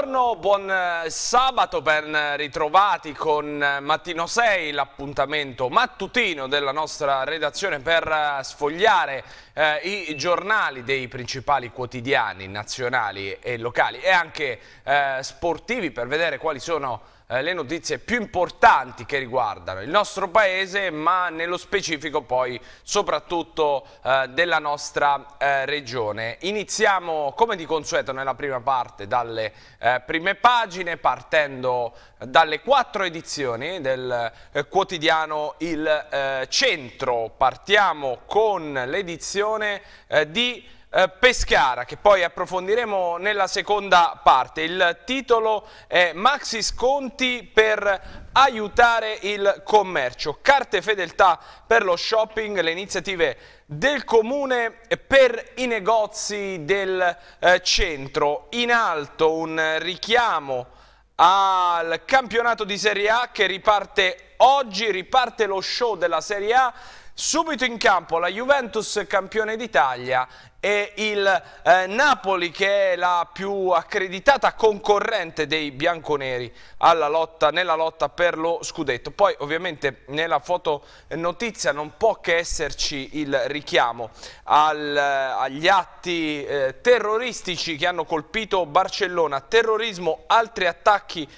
Buongiorno, buon eh, sabato, ben ritrovati con eh, Mattino 6, l'appuntamento mattutino della nostra redazione per eh, sfogliare eh, i giornali dei principali quotidiani nazionali e locali e anche eh, sportivi per vedere quali sono eh, le notizie più importanti che riguardano il nostro paese ma nello specifico poi soprattutto eh, della nostra eh, regione. Iniziamo come di consueto nella prima parte dalle eh, prime pagine partendo dalle quattro edizioni del eh, quotidiano Il Centro. Partiamo con l'edizione di Pescara che poi approfondiremo nella seconda parte. Il titolo è Maxi sconti per aiutare il commercio, carte fedeltà per lo shopping, le iniziative del comune per i negozi del eh, centro. In alto un richiamo al campionato di Serie A che riparte oggi, riparte lo show della Serie A Subito in campo la Juventus campione d'Italia e il eh, Napoli che è la più accreditata concorrente dei bianconeri lotta, nella lotta per lo scudetto. Poi ovviamente nella foto notizia non può che esserci il richiamo al, agli atti eh, terroristici che hanno colpito Barcellona, terrorismo, altri attacchi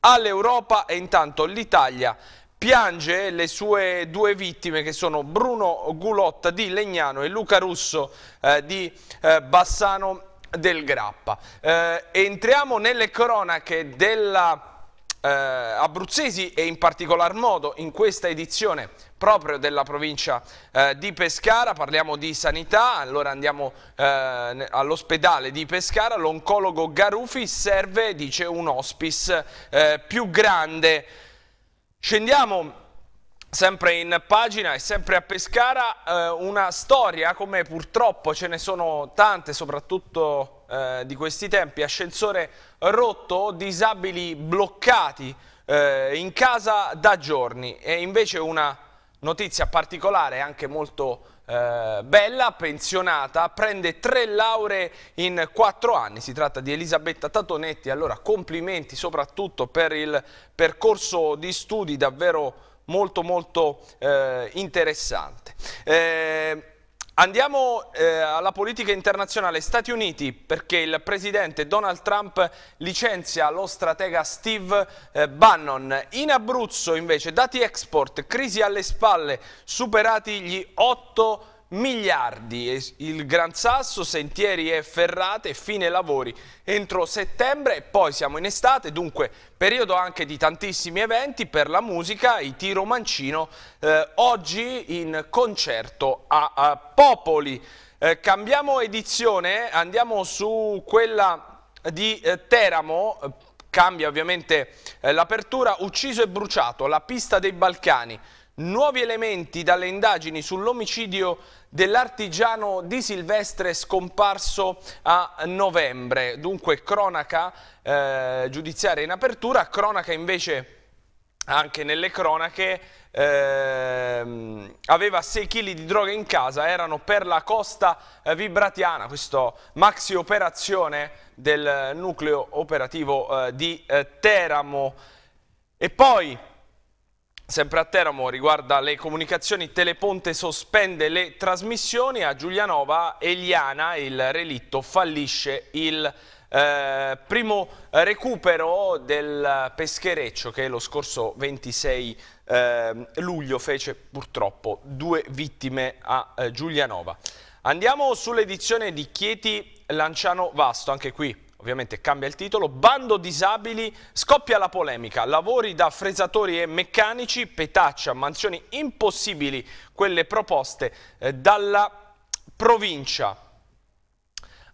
all'Europa e intanto l'Italia piange le sue due vittime che sono Bruno Gulotta di Legnano e Luca Russo eh, di eh, Bassano del Grappa. Eh, entriamo nelle cronache della eh, abruzzesi e in particolar modo in questa edizione proprio della provincia eh, di Pescara, parliamo di sanità, allora andiamo eh, all'ospedale di Pescara, l'oncologo Garufi serve, dice, un hospice eh, più grande Scendiamo sempre in pagina e sempre a Pescara eh, una storia come purtroppo ce ne sono tante soprattutto eh, di questi tempi ascensore rotto disabili bloccati eh, in casa da giorni. E invece una notizia particolare anche molto eh, bella, pensionata, prende tre lauree in quattro anni, si tratta di Elisabetta Tatonetti, allora complimenti soprattutto per il percorso di studi davvero molto molto eh, interessante. Eh, Andiamo eh, alla politica internazionale Stati Uniti perché il presidente Donald Trump licenzia lo stratega Steve eh, Bannon. In Abruzzo invece dati export, crisi alle spalle, superati gli 8 miliardi, il Gran Sasso, sentieri e ferrate, fine lavori entro settembre e poi siamo in estate, dunque periodo anche di tantissimi eventi per la musica, i Tiro Mancino, eh, oggi in concerto a, a Popoli. Eh, cambiamo edizione, andiamo su quella di eh, Teramo, cambia ovviamente eh, l'apertura, ucciso e bruciato, la pista dei Balcani, nuovi elementi dalle indagini sull'omicidio dell'artigiano di Silvestre scomparso a novembre. Dunque cronaca eh, giudiziaria in apertura, cronaca invece anche nelle cronache ehm, aveva 6 kg di droga in casa, erano per la costa eh, vibratiana, questa maxi operazione del nucleo operativo eh, di eh, Teramo. E poi Sempre a Teramo riguarda le comunicazioni, Teleponte sospende le trasmissioni, a Giulianova Eliana il relitto fallisce il eh, primo recupero del peschereccio che lo scorso 26 eh, luglio fece purtroppo due vittime a eh, Giulianova. Andiamo sull'edizione di Chieti Lanciano Vasto, anche qui ovviamente cambia il titolo, bando disabili, scoppia la polemica, lavori da fresatori e meccanici, petaccia, mansioni impossibili, quelle proposte eh, dalla provincia.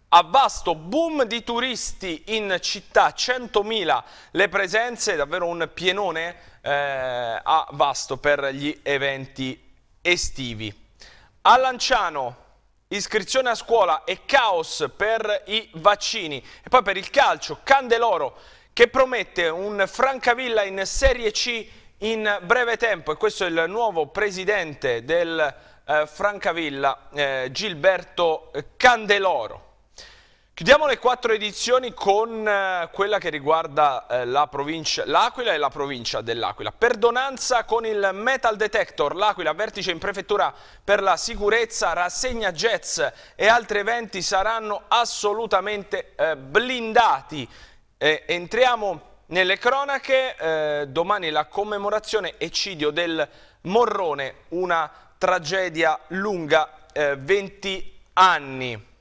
A vasto boom di turisti in città, 100.000 le presenze, davvero un pienone eh, a vasto per gli eventi estivi. A Lanciano iscrizione a scuola e caos per i vaccini. E poi per il calcio, Candeloro che promette un Francavilla in Serie C in breve tempo e questo è il nuovo presidente del eh, Francavilla, eh, Gilberto Candeloro. Chiudiamo le quattro edizioni con eh, quella che riguarda eh, l'Aquila e la provincia dell'Aquila. Perdonanza con il Metal Detector, l'Aquila, vertice in prefettura per la sicurezza, rassegna jazz e altri eventi saranno assolutamente eh, blindati. entriamo nelle cronache, eh, domani la commemorazione eccidio del Morrone, una tragedia lunga 20 eh, anni.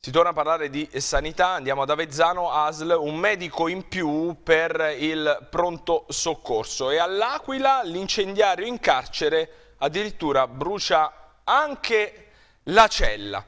Si torna a parlare di sanità, andiamo ad Avezzano, ASL, un medico in più per il pronto soccorso. E all'Aquila l'incendiario in carcere addirittura brucia anche la cella.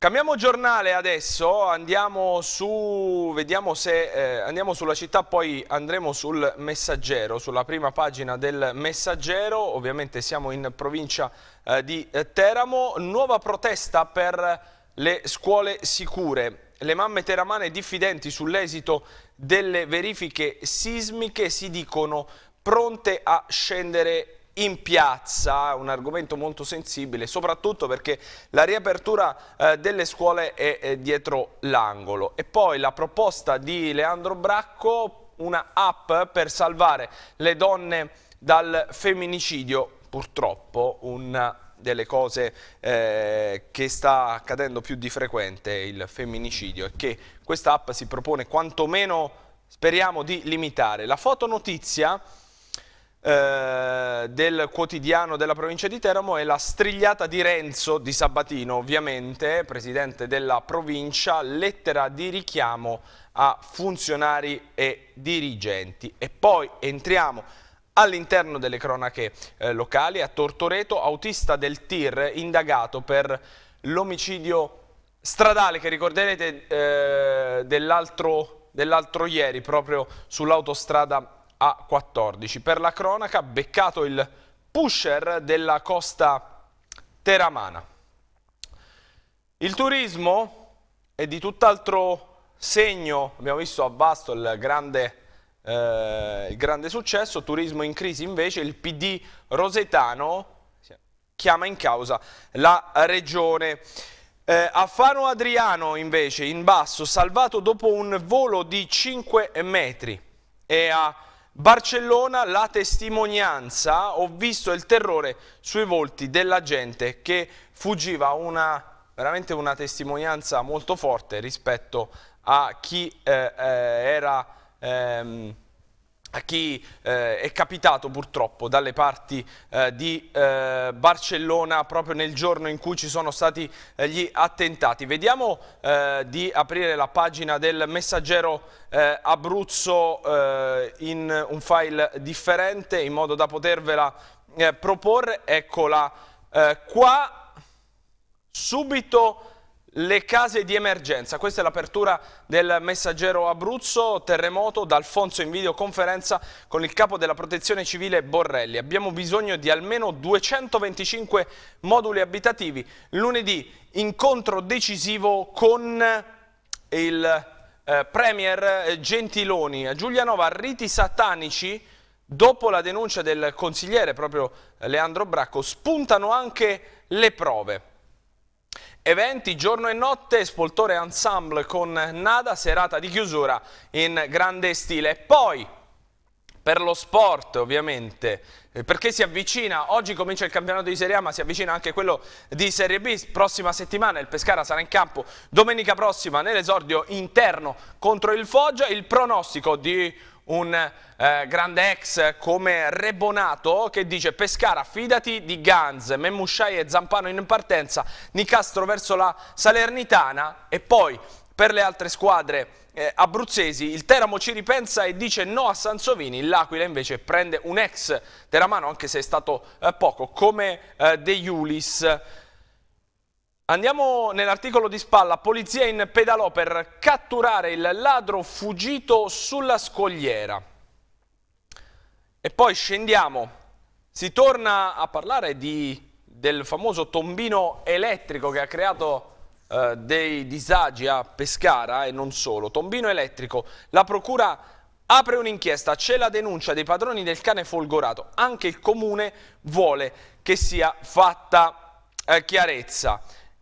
Cambiamo giornale adesso, andiamo, su, se, eh, andiamo sulla città, poi andremo sul Messaggero, sulla prima pagina del Messaggero, ovviamente siamo in provincia eh, di Teramo, nuova protesta per le scuole sicure. Le mamme teramane diffidenti sull'esito delle verifiche sismiche si dicono pronte a scendere in piazza, un argomento molto sensibile, soprattutto perché la riapertura eh, delle scuole è, è dietro l'angolo. E poi la proposta di Leandro Bracco, una app per salvare le donne dal femminicidio, purtroppo una delle cose eh, che sta accadendo più di frequente, il femminicidio, e che questa app si propone quantomeno, speriamo, di limitare. La fotonotizia eh, del quotidiano della provincia di Teramo è la strigliata di Renzo di Sabatino, ovviamente, presidente della provincia, lettera di richiamo a funzionari e dirigenti. E poi entriamo all'interno delle cronache eh, locali a Tortoreto, autista del TIR indagato per l'omicidio stradale che ricorderete eh, dell'altro dell ieri proprio sull'autostrada a 14. Per la cronaca, beccato il pusher della costa teramana. Il turismo è di tutt'altro segno, abbiamo visto a Vasto il grande, eh, il grande successo, turismo in crisi invece, il PD rosetano chiama in causa la regione. Eh, a Fano Adriano invece in basso, salvato dopo un volo di 5 metri e a Barcellona, la testimonianza, ho visto il terrore sui volti della gente che fuggiva, una, veramente una testimonianza molto forte rispetto a chi eh, eh, era... Ehm, a chi eh, è capitato purtroppo dalle parti eh, di eh, Barcellona proprio nel giorno in cui ci sono stati eh, gli attentati. Vediamo eh, di aprire la pagina del messaggero eh, Abruzzo in un file differente in modo da potervela proporre. Eccola qua, subito le case di emergenza, questa è l'apertura del messaggero Abruzzo, terremoto, da Alfonso in videoconferenza con il capo della protezione civile Borrelli. Abbiamo bisogno di almeno 225 moduli abitativi. Lunedì incontro decisivo con il eh, Premier Gentiloni. A Giulianova, riti satanici, dopo la denuncia del consigliere proprio Leandro Bracco, spuntano anche le prove. Eventi giorno e notte, Spoltore Ensemble con Nada, serata di chiusura in grande stile. Poi, per lo sport ovviamente, eh, perché si avvicina, oggi comincia il campionato di Serie A ma si avvicina anche quello di Serie B, prossima settimana il Pescara sarà in campo domenica prossima nell'esordio interno contro il Foggia, il pronostico di un eh, grande ex come Rebonato che dice Pescara fidati di Ganz, Memusciai e Zampano in partenza, Nicastro verso la Salernitana e poi per le altre squadre eh, abruzzesi il Teramo ci ripensa e dice no a Sansovini, l'Aquila invece prende un ex teramano anche se è stato eh, poco come eh, De Iulis. Andiamo nell'articolo di spalla, polizia in pedalò per catturare il ladro fuggito sulla scogliera. E poi scendiamo, si torna a parlare di, del famoso tombino elettrico che ha creato eh, dei disagi a Pescara e non solo. Tombino elettrico, la procura apre un'inchiesta, c'è la denuncia dei padroni del cane folgorato, anche il comune vuole che sia fatta eh, chiarezza.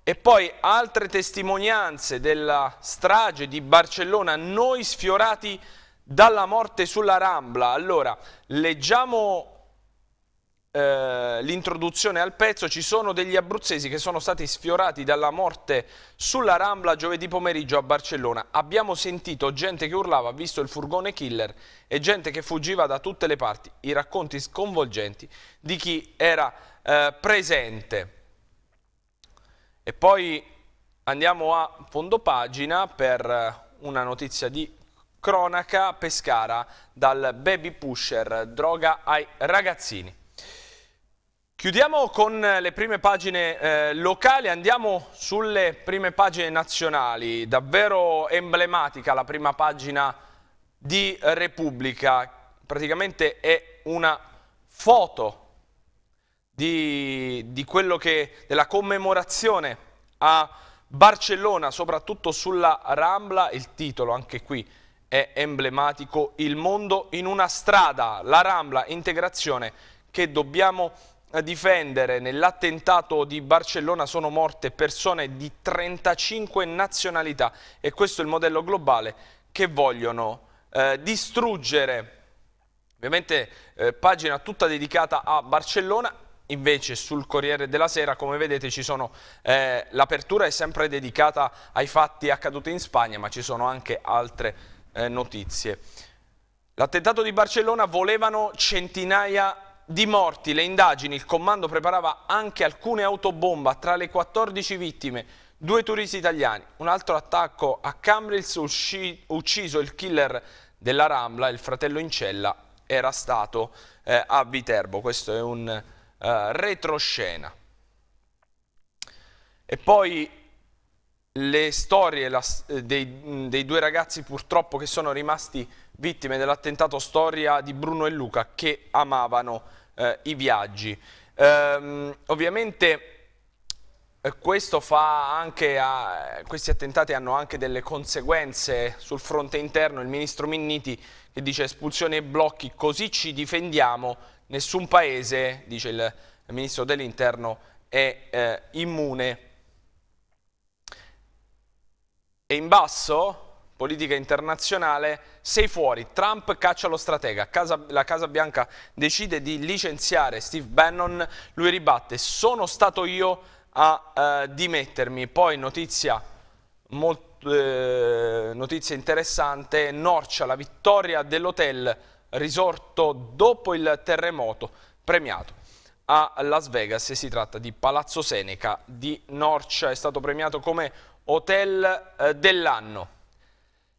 E poi altre testimonianze della strage di Barcellona, noi sfiorati dalla morte sulla Rambla. Allora, leggiamo eh, l'introduzione al pezzo, ci sono degli abruzzesi che sono stati sfiorati dalla morte sulla Rambla giovedì pomeriggio a Barcellona. Abbiamo sentito gente che urlava, visto il furgone killer e gente che fuggiva da tutte le parti. I racconti sconvolgenti di chi era eh, presente. E poi andiamo a fondo pagina per una notizia di cronaca Pescara dal baby pusher, droga ai ragazzini. Chiudiamo con le prime pagine eh, locali, andiamo sulle prime pagine nazionali, davvero emblematica la prima pagina di Repubblica, praticamente è una foto di, di quello che, della commemorazione a Barcellona, soprattutto sulla Rambla, il titolo anche qui è emblematico, Il mondo in una strada, la Rambla, integrazione che dobbiamo difendere. Nell'attentato di Barcellona sono morte persone di 35 nazionalità e questo è il modello globale che vogliono eh, distruggere. Ovviamente eh, pagina tutta dedicata a Barcellona, invece sul Corriere della Sera come vedete eh, l'apertura è sempre dedicata ai fatti accaduti in Spagna ma ci sono anche altre eh, notizie. L'attentato di Barcellona volevano centinaia di morti, le indagini, il comando preparava anche alcune autobomba, tra le 14 vittime, due turisti italiani. Un altro attacco a Cambrils, ucciso il killer della Rambla, il fratello in cella, era stato eh, a Viterbo. Questo è un eh, retroscena. E poi le storie la, dei, dei due ragazzi purtroppo che sono rimasti vittime dell'attentato storia di Bruno e Luca che amavano eh, i viaggi. Ehm, ovviamente eh, questo fa anche a, questi attentati hanno anche delle conseguenze sul fronte interno, il ministro Minniti che dice espulsioni e blocchi, così ci difendiamo, nessun paese, dice il ministro dell'interno, è eh, immune. E in basso politica internazionale, sei fuori, Trump caccia lo stratega, Casa, la Casa Bianca decide di licenziare Steve Bannon, lui ribatte, sono stato io a eh, dimettermi, poi notizia, molto, eh, notizia interessante, Norcia, la vittoria dell'hotel risorto dopo il terremoto, premiato a Las Vegas, si tratta di Palazzo Seneca di Norcia, è stato premiato come hotel eh, dell'anno.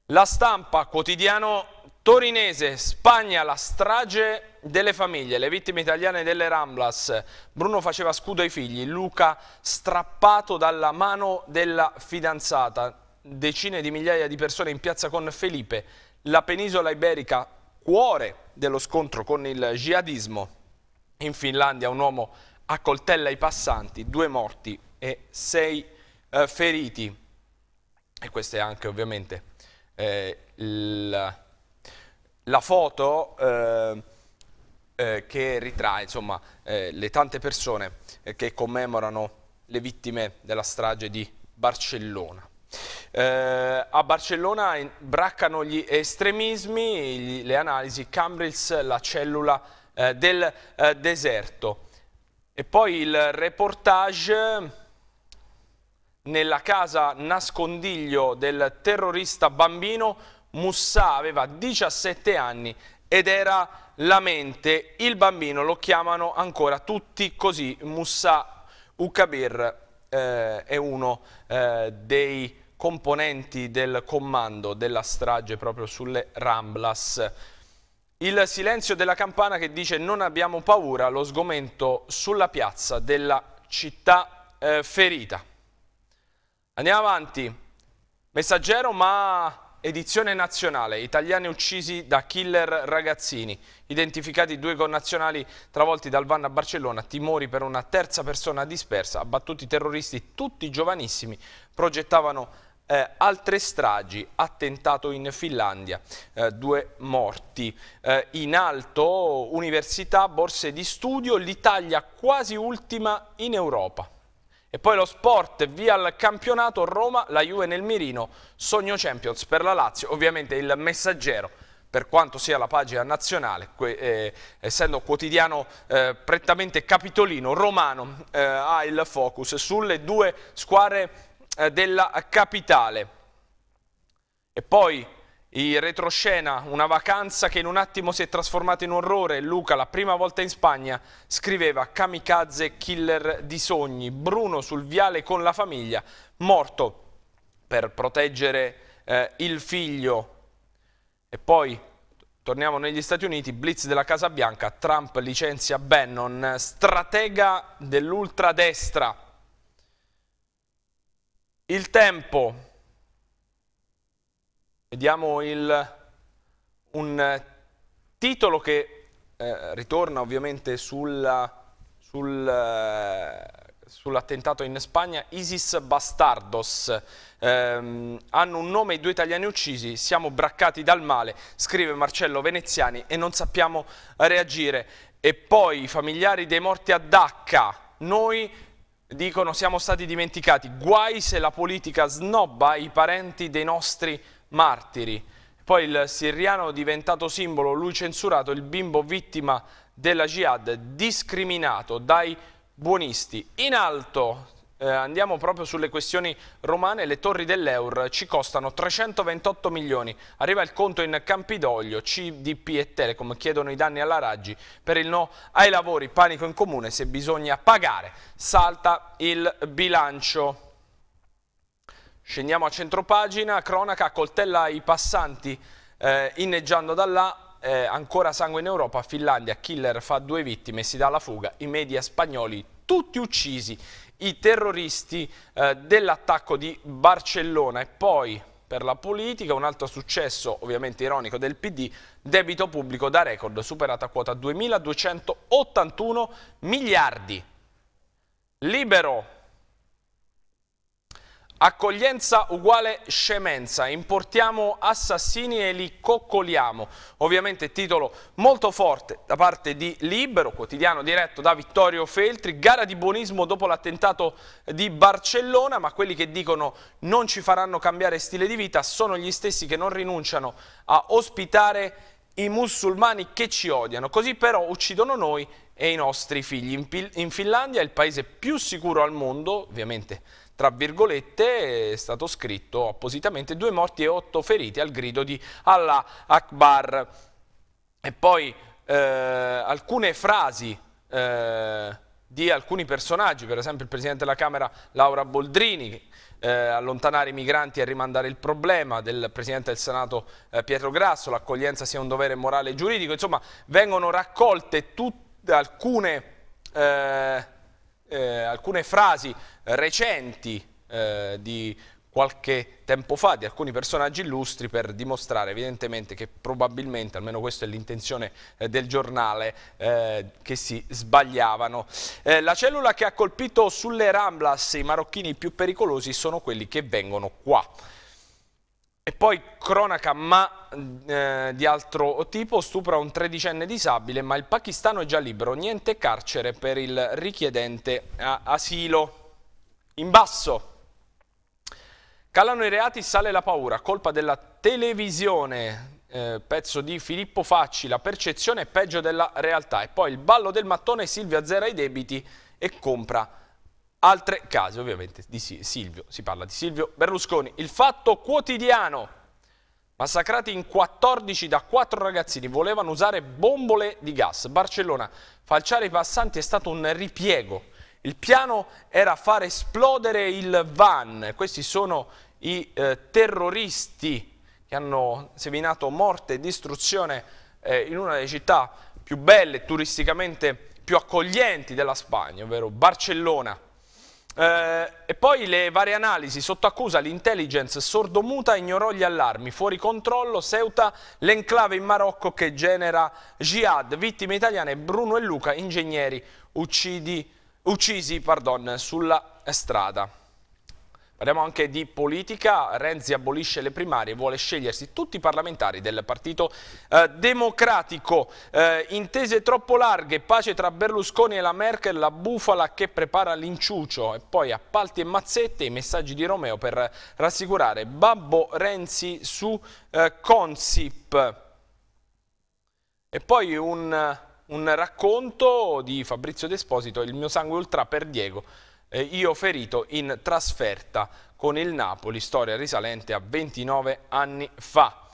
La stampa, quotidiano torinese, Spagna, la strage delle famiglie, le vittime italiane delle Ramblas. Bruno faceva scudo ai figli, Luca strappato dalla mano della fidanzata. Decine di migliaia di persone in piazza con Felipe. La penisola iberica, cuore dello scontro con il jihadismo. In Finlandia un uomo accoltella i passanti, due morti e sei eh, feriti. E queste anche ovviamente eh, la, la, foto eh, eh, che ritrae insomma, eh, le tante persone eh, che commemorano le vittime della strage di Barcellona. Eh, a Barcellona braccano gli estremismi, gli, le analisi, Cambrils, la cellula del deserto. E poi il reportage nella casa nascondiglio del terrorista bambino, Mussa aveva 17 anni ed era la mente, il bambino lo chiamano ancora tutti così, Mussa Ukabir eh, è uno eh, dei componenti del comando della strage proprio sulle Ramblas. Il silenzio della campana che dice non abbiamo paura, lo sgomento sulla piazza della città eh, ferita. Andiamo avanti. Messaggero ma edizione nazionale. Italiani uccisi da killer ragazzini. Identificati due connazionali travolti dal van a Barcellona. Timori per una terza persona dispersa. Abbattuti terroristi, tutti giovanissimi. Progettavano eh, altre stragi, attentato in Finlandia, eh, due morti. Eh, in alto, università, borse di studio, l'Italia quasi ultima in Europa. E poi lo sport via il campionato Roma, la Juve nel mirino, sogno Champions per la Lazio, ovviamente il messaggero per quanto sia la pagina nazionale, eh, essendo quotidiano eh, prettamente capitolino, romano, eh, ha il focus sulle due squadre eh, della capitale. E poi i retroscena, una vacanza che in un attimo si è trasformata in orrore. Luca, la prima volta in Spagna, scriveva kamikaze killer di sogni. Bruno sul viale con la famiglia, morto per proteggere eh, il figlio. E poi torniamo negli Stati Uniti, blitz della Casa Bianca, Trump licenzia Bannon, stratega dell'ultradestra. Il tempo Vediamo il, un titolo che eh, ritorna ovviamente sulla, sul, eh, sull'attentato in Spagna, ISIS Bastardos. Eh, hanno un nome i due italiani uccisi, siamo braccati dal male, scrive Marcello Veneziani e non sappiamo reagire. E poi i familiari dei morti a Dacca, noi dicono siamo stati dimenticati, guai se la politica snobba i parenti dei nostri martiri. Poi il siriano diventato simbolo, lui censurato, il bimbo vittima della jihad, discriminato dai buonisti. In alto, eh, andiamo proprio sulle questioni romane, le torri dell'Eur ci costano 328 milioni. Arriva il conto in Campidoglio, CDP e Telecom chiedono i danni alla Raggi per il no ai lavori, panico in comune, se bisogna pagare, salta il bilancio. Scendiamo a centropagina, cronaca, coltella i passanti eh, inneggiando da là, eh, ancora sangue in Europa, Finlandia, killer fa due vittime, si dà la fuga, i media spagnoli tutti uccisi, i terroristi eh, dell'attacco di Barcellona e poi per la politica un altro successo ovviamente ironico del PD, debito pubblico da record superata quota 2.281 miliardi. Libero Accoglienza uguale scemenza, importiamo assassini e li coccoliamo. Ovviamente titolo molto forte da parte di Libero, quotidiano diretto da Vittorio Feltri, gara di buonismo dopo l'attentato di Barcellona, ma quelli che dicono non ci faranno cambiare stile di vita sono gli stessi che non rinunciano a ospitare i musulmani che ci odiano, così però uccidono noi e i nostri figli. In, Finlandia, il paese più sicuro al mondo, ovviamente tra virgolette, è stato scritto appositamente due morti e otto feriti al grido di Allah Akbar. E poi eh, alcune frasi eh, di alcuni personaggi, per esempio il Presidente della Camera Laura Boldrini, eh, allontanare i migranti e rimandare il problema del Presidente del Senato eh, Pietro Grasso, l'accoglienza sia un dovere morale e giuridico, insomma vengono raccolte tutte alcune eh, eh, alcune frasi recenti eh, di qualche tempo fa di alcuni personaggi illustri per dimostrare evidentemente che probabilmente, almeno questa è l'intenzione eh, del giornale, eh, che si sbagliavano. Eh, la cellula che ha colpito sulle Ramblas i marocchini più pericolosi sono quelli che vengono qua. E poi cronaca ma eh, di altro tipo, stupra un tredicenne disabile, ma il pakistano è già libero, niente carcere per il richiedente asilo. In basso, calano i reati, sale la paura, colpa della televisione, eh, pezzo di Filippo Facci, la percezione è peggio della realtà. E poi il ballo del mattone, Silvia azzera i debiti e compra altre case, ovviamente, di Silvio, si parla di Silvio Berlusconi. Il fatto quotidiano, massacrati in 14 da 4 ragazzini, volevano usare bombole di gas. Barcellona, falciare i passanti è stato un ripiego. Il piano era far esplodere il van. Questi sono i eh, terroristi che hanno seminato morte e distruzione eh, in una delle città più belle, turisticamente più accoglienti della Spagna, ovvero Barcellona. Eh, e poi le varie analisi, sotto accusa l'intelligence sordomuta ignorò gli allarmi, fuori controllo, Ceuta, l'enclave in Marocco che genera jihad, vittime italiane, Bruno e Luca, ingegneri uccidi, uccisi pardon, sulla strada. Parliamo anche di politica, Renzi abolisce le primarie, vuole scegliersi tutti i parlamentari del Partito eh, Democratico. Eh, intese troppo larghe, pace tra Berlusconi e la Merkel, la bufala che prepara l'inciucio e poi appalti e mazzette, i messaggi di Romeo per rassicurare Babbo Renzi su eh, Consip. E poi un, un racconto di Fabrizio Desposito, Il mio sangue ultra per Diego, eh, io ferito in trasferta con il Napoli, storia risalente a 29 anni fa.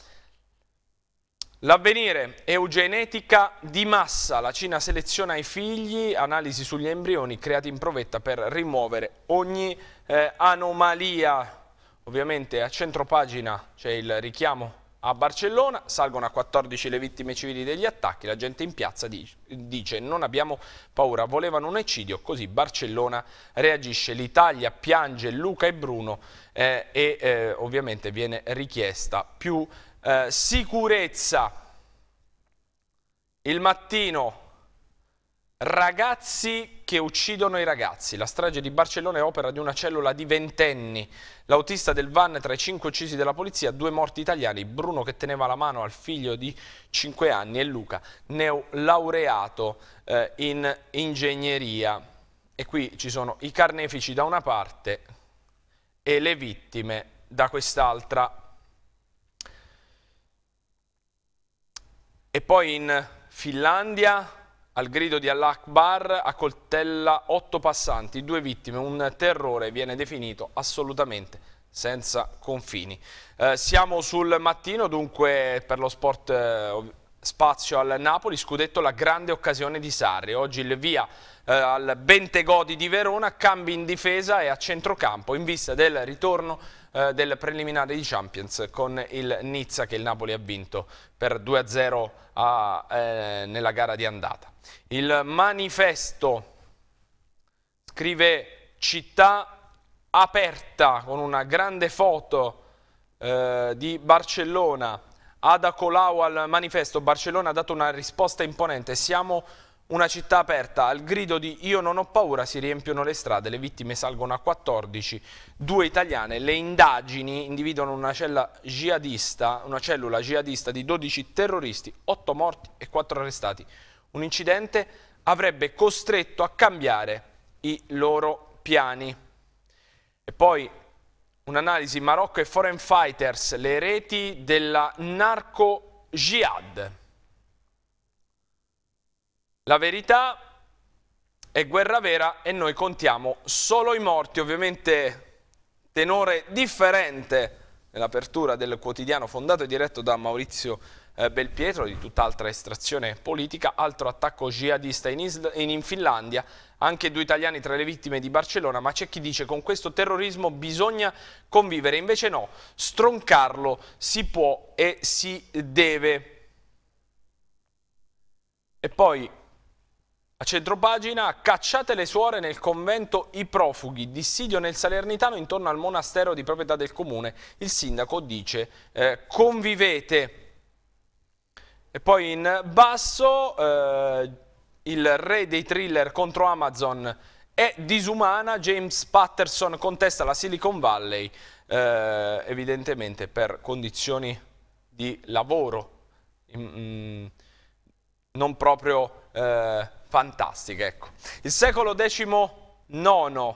L'avvenire, eugenetica di massa, la Cina seleziona i figli, analisi sugli embrioni creati in provetta per rimuovere ogni eh, anomalia. Ovviamente a centro pagina c'è il richiamo a Barcellona salgono a 14 le vittime civili degli attacchi, la gente in piazza dice non abbiamo paura, volevano un eccidio, così Barcellona reagisce, l'Italia piange Luca e Bruno eh, e eh, ovviamente viene richiesta più eh, sicurezza. Il mattino Ragazzi che uccidono i ragazzi. La strage di Barcellona è opera di una cellula di ventenni. L'autista del van tra i cinque uccisi della polizia, due morti italiani, Bruno che teneva la mano al figlio di cinque anni e Luca, neolaureato eh, in ingegneria. E qui ci sono i carnefici da una parte e le vittime da quest'altra. E poi in Finlandia al grido di Allah Akbar accoltella otto passanti, due vittime, un terrore viene definito assolutamente senza confini. Eh, siamo sul mattino, dunque per lo sport eh, spazio al Napoli, scudetto la grande occasione di Sarri. Oggi il via eh, al Bentegodi di Verona, cambi in difesa e a centrocampo in vista del ritorno eh, del preliminare di Champions con il Nizza che il Napoli ha vinto per 2-0 eh, nella gara di andata. Il manifesto scrive città aperta con una grande foto eh, di Barcellona. Ada Colau al manifesto Barcellona ha dato una risposta imponente. Siamo una città aperta, al grido di io non ho paura si riempiono le strade, le vittime salgono a 14, due italiane, le indagini individuano una, jihadista, una cellula jihadista di 12 terroristi, 8 morti e 4 arrestati. Un incidente avrebbe costretto a cambiare i loro piani. E poi un'analisi Marocco e Foreign Fighters, le reti della narco jihad. La verità è guerra vera e noi contiamo solo i morti, ovviamente tenore differente nell'apertura del quotidiano fondato e diretto da Maurizio eh, Belpietro di tutt'altra estrazione politica, altro attacco jihadista in, in, in Finlandia, anche due italiani tra le vittime di Barcellona, ma c'è chi dice con questo terrorismo bisogna convivere, invece no, stroncarlo si può e si deve. E poi a centropagina, cacciate le suore nel convento I Profughi, dissidio nel Salernitano intorno al monastero di proprietà del comune. Il sindaco dice eh, convivete. E poi in basso eh, il re dei thriller contro Amazon è disumana, James Patterson contesta la Silicon Valley, eh, evidentemente per condizioni di lavoro mm, non proprio eh, fantastiche. Ecco. Il secolo XIX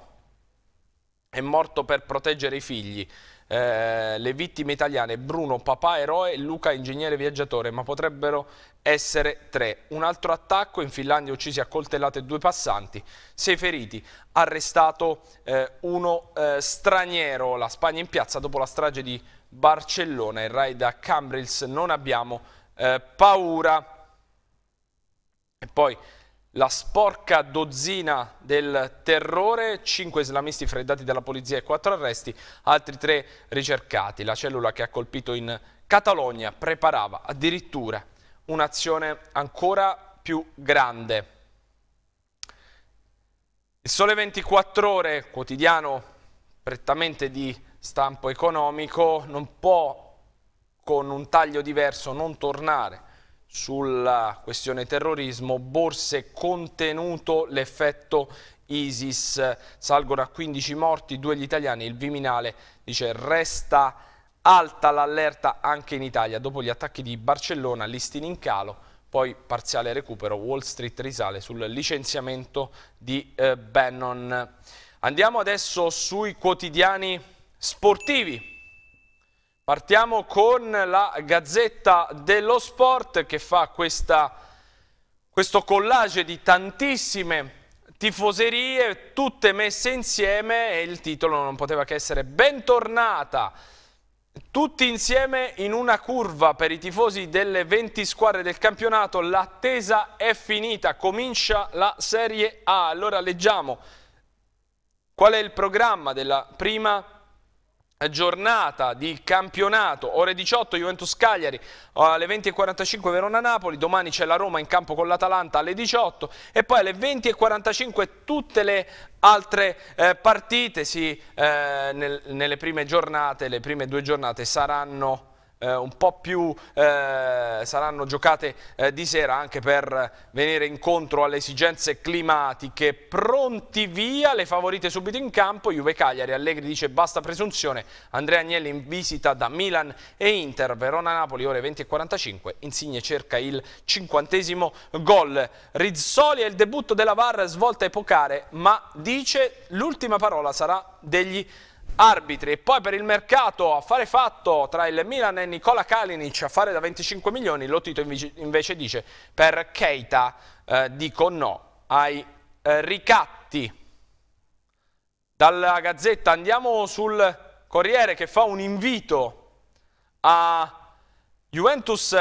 è morto per proteggere i figli. Eh, le vittime italiane Bruno, papà eroe Luca, ingegnere viaggiatore, ma potrebbero essere tre. Un altro attacco, in Finlandia uccisi a coltellate due passanti, sei feriti, arrestato eh, uno eh, straniero, la Spagna in piazza dopo la strage di Barcellona, il raid a Cambrils, non abbiamo eh, paura. E poi la sporca dozzina del terrore, cinque islamisti freddati dalla polizia e quattro arresti, altri tre ricercati. La cellula che ha colpito in Catalogna preparava addirittura un'azione ancora più grande. Il Sole 24 Ore, quotidiano prettamente di stampo economico, non può con un taglio diverso non tornare sulla questione terrorismo, borse contenuto l'effetto ISIS, salgono a 15 morti, due gli italiani, il Viminale dice resta alta l'allerta anche in Italia, dopo gli attacchi di Barcellona, listini in calo, poi parziale recupero, Wall Street risale sul licenziamento di eh, Bannon. Andiamo adesso sui quotidiani sportivi. Partiamo con la Gazzetta dello Sport che fa questa, questo collage di tantissime tifoserie, tutte messe insieme e il titolo non poteva che essere Bentornata! Tutti insieme in una curva per i tifosi delle 20 squadre del campionato, l'attesa è finita, comincia la Serie A. Allora leggiamo qual è il programma della prima giornata di campionato, ore 18 Juventus Cagliari, alle 20.45 Verona Napoli, domani c'è la Roma in campo con l'Atalanta alle 18 e poi alle 20.45 tutte le altre eh, partite, sì, eh, nel, nelle prime giornate, le prime due giornate saranno eh, un po' più eh, saranno giocate eh, di sera anche per venire incontro alle esigenze climatiche. Pronti via, le favorite subito in campo, Juve Cagliari, Allegri dice basta presunzione, Andrea Agnelli in visita da Milan e Inter, Verona Napoli ore 20.45, Insigne cerca il cinquantesimo gol. Rizzoli è il debutto della VAR svolta epocare, ma dice l'ultima parola sarà degli arbitri. E poi per il mercato affare fatto tra il Milan e Nicola Kalinic affare da 25 milioni Lotito invece dice per Keita eh, dico no ai eh, ricatti. Dalla Gazzetta andiamo sul Corriere che fa un invito a Juventus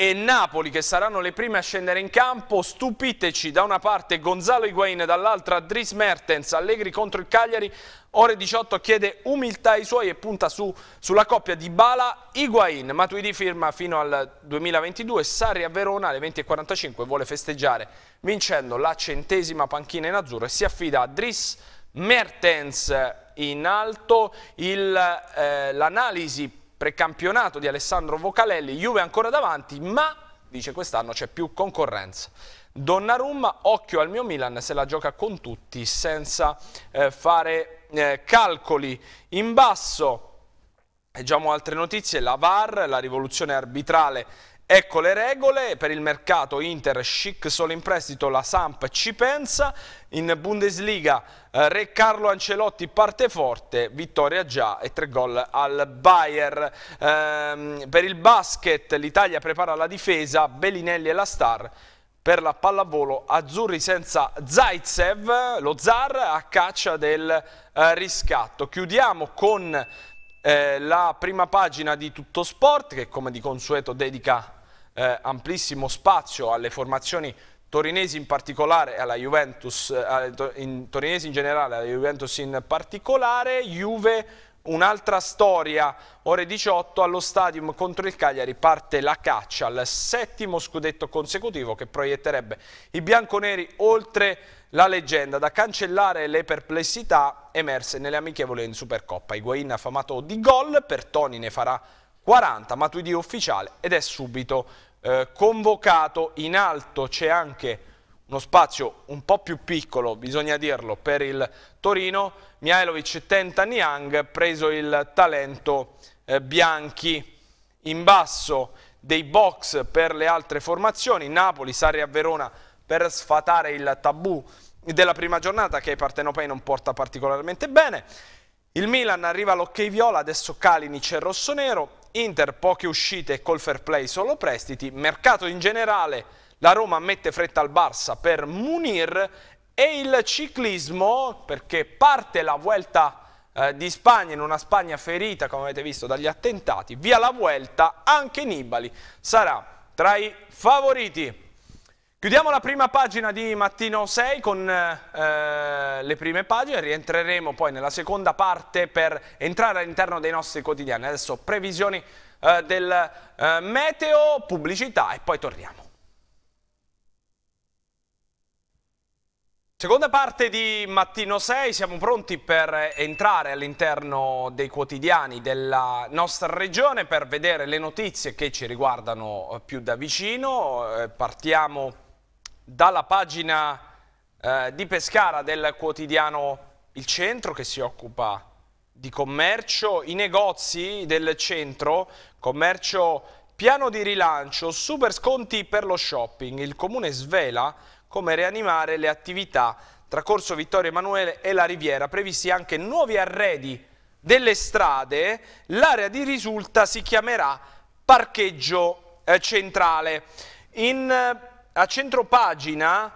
e Napoli che saranno le prime a scendere in campo, stupiteci. Da una parte Gonzalo Higuain, dall'altra Dries Mertens, Allegri contro il Cagliari, ore 18 chiede umiltà ai suoi e punta su, sulla coppia di Bala Higuain, Matuidi firma fino al 2022, Sarri a Verona alle 20.45 vuole festeggiare vincendo la centesima panchina in azzurro e si affida a Dries Mertens. In alto, eh, l'analisi precampionato di Alessandro Vocalelli, Juve ancora davanti, ma dice quest'anno c'è più concorrenza. Donnarumma, occhio al mio Milan, se la gioca con tutti senza eh, fare eh, calcoli. In basso, leggiamo altre notizie, la VAR, la rivoluzione arbitrale Ecco le regole, per il mercato Inter chic solo in prestito, la Samp ci pensa, in Bundesliga eh, Re Carlo Ancelotti parte forte, vittoria già e tre gol al Bayer. Eh, per il basket l'Italia prepara la difesa, Bellinelli e la star, per la pallavolo azzurri senza Zaitsev, lo zar a caccia del eh, riscatto. Chiudiamo con eh, la prima pagina di Tutto Sport che come di consueto dedica eh, amplissimo spazio alle formazioni torinesi in particolare alla Juventus, eh, in, torinesi in generale, alla Juventus in particolare, Juve un'altra storia, ore 18 allo stadium contro il Cagliari parte la caccia al settimo scudetto consecutivo che proietterebbe i bianconeri oltre la leggenda da cancellare le perplessità emerse nelle amichevoli in Supercoppa. Higuain affamato di gol, per Toni ne farà 40, Matuidi ufficiale ed è subito eh, convocato. In alto c'è anche uno spazio un po' più piccolo, bisogna dirlo, per il Torino. Mihailovic tenta Niang, preso il talento eh, Bianchi. In basso dei box per le altre formazioni, Napoli, Sarri a Verona per sfatare il tabù della prima giornata che ai partenopei non porta particolarmente bene. Il Milan arriva all'ok viola, adesso Kalinic e rossonero, Inter poche uscite col fair play solo prestiti, mercato in generale, la Roma mette fretta al Barça per Munir e il ciclismo perché parte la Vuelta eh, di Spagna in una Spagna ferita come avete visto dagli attentati, via la Vuelta anche Nibali sarà tra i favoriti. Chiudiamo la prima pagina di Mattino 6 con eh, le prime pagine, rientreremo poi nella seconda parte per entrare all'interno dei nostri quotidiani. Adesso previsioni eh, del eh, meteo, pubblicità e poi torniamo. Seconda parte di Mattino 6, siamo pronti per entrare all'interno dei quotidiani della nostra regione per vedere le notizie che ci riguardano più da vicino. Eh, partiamo dalla pagina eh, di Pescara del quotidiano Il Centro che si occupa di commercio, i negozi del centro, commercio piano di rilancio, super sconti per lo shopping. Il comune svela come rianimare le attività tra Corso Vittorio Emanuele e la Riviera, previsti anche nuovi arredi delle strade, l'area di risulta si chiamerà parcheggio eh, centrale. In, a centropagina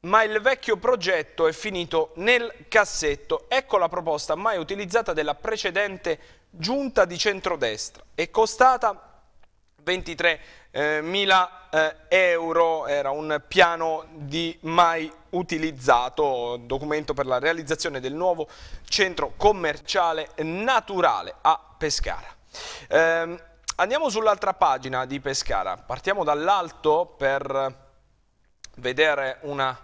ma il vecchio progetto è finito nel cassetto. Ecco la proposta mai utilizzata della precedente giunta di centrodestra. È costata 23 eh, mila eh, euro, era un piano di mai utilizzato, documento per la realizzazione del nuovo centro commerciale naturale a Pescara. Eh, andiamo sull'altra pagina di Pescara, partiamo dall'alto per vedere una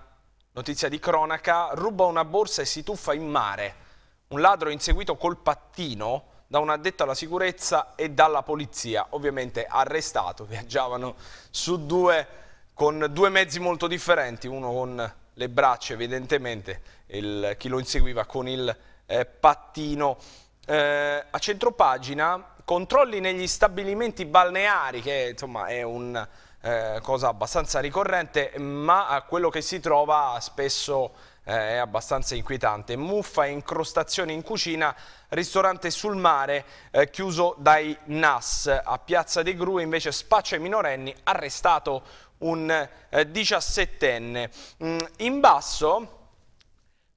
notizia di cronaca, ruba una borsa e si tuffa in mare. Un ladro inseguito col pattino da un addetto alla sicurezza e dalla polizia, ovviamente arrestato, viaggiavano su due, con due mezzi molto differenti, uno con le braccia evidentemente, il, chi lo inseguiva con il eh, pattino. Eh, a centropagina, controlli negli stabilimenti balneari, che insomma è una eh, cosa abbastanza ricorrente, ma quello che si trova spesso eh, è abbastanza inquietante. Muffa e incrostazioni in cucina, ristorante sul mare eh, chiuso dai NAS. A Piazza dei Gru invece spaccia ai minorenni, arrestato un eh, 17enne. Mm, in basso...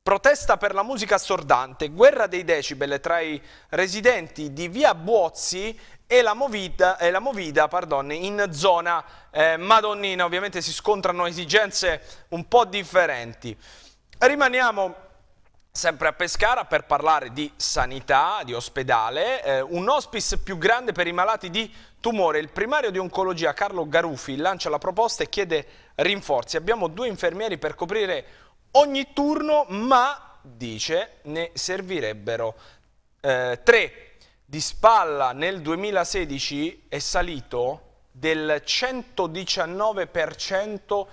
Protesta per la musica assordante, guerra dei decibel tra i residenti di via Buozzi e la Movida, e la movida pardon, in zona eh, Madonnina. Ovviamente si scontrano esigenze un po' differenti. Rimaniamo sempre a Pescara per parlare di sanità, di ospedale, eh, un hospice più grande per i malati di tumore. Il primario di oncologia Carlo Garufi lancia la proposta e chiede rinforzi. Abbiamo due infermieri per coprire ogni turno, ma, dice, ne servirebbero eh, tre. Di spalla nel 2016 è salito del 119%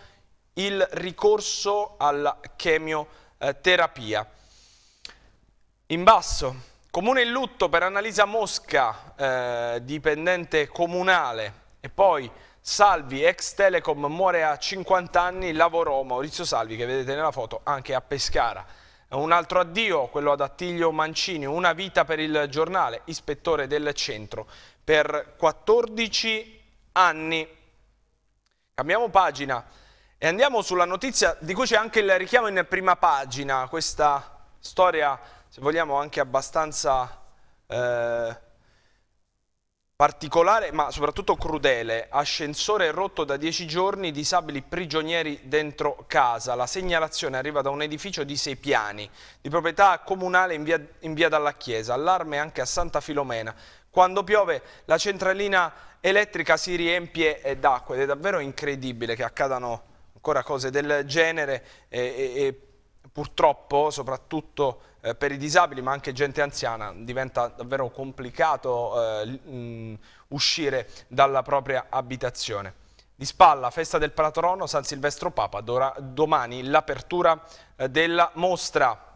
il ricorso alla chemioterapia. In basso, comune in lutto per Annalisa Mosca, eh, dipendente comunale, e poi Salvi, ex Telecom, muore a 50 anni, lavorò Maurizio Salvi, che vedete nella foto, anche a Pescara. Un altro addio, quello ad Attilio Mancini, una vita per il giornale, ispettore del centro, per 14 anni. Cambiamo pagina. E andiamo sulla notizia di cui c'è anche il richiamo in prima pagina, questa storia, se vogliamo, anche abbastanza eh, particolare, ma soprattutto crudele. Ascensore rotto da dieci giorni, disabili prigionieri dentro casa. La segnalazione arriva da un edificio di sei piani, di proprietà comunale in via, in via dalla Chiesa. Allarme anche a Santa Filomena. Quando piove la centralina elettrica si riempie d'acqua ed è davvero incredibile che accadano ancora cose del genere e, e, e purtroppo soprattutto eh, per i disabili ma anche gente anziana diventa davvero complicato eh, mh, uscire dalla propria abitazione. Di spalla, festa del patrono San Silvestro Papa, domani l'apertura eh, della mostra.